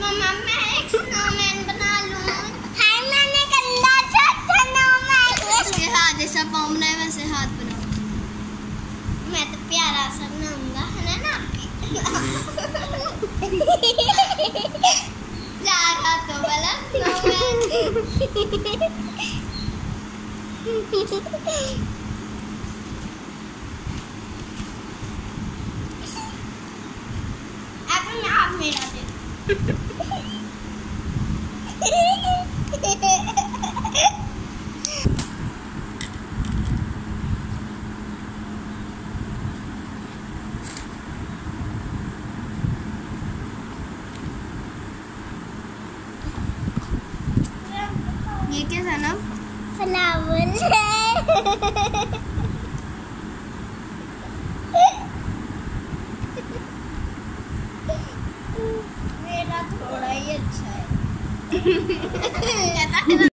मम्मा मैं एक स्नोमैन बना लूँ। हाय, मैंने गंदा सा स्नोमैन इसके हाथ जैसा पाँव बनाए वैसे हाथ बनाओ मैं तो प्यारा सा बनाऊँगा, है ना चार हाथों वाला स्नोमैन ये क्या ना फ्लावर। थोड़ा ही अच्छा है।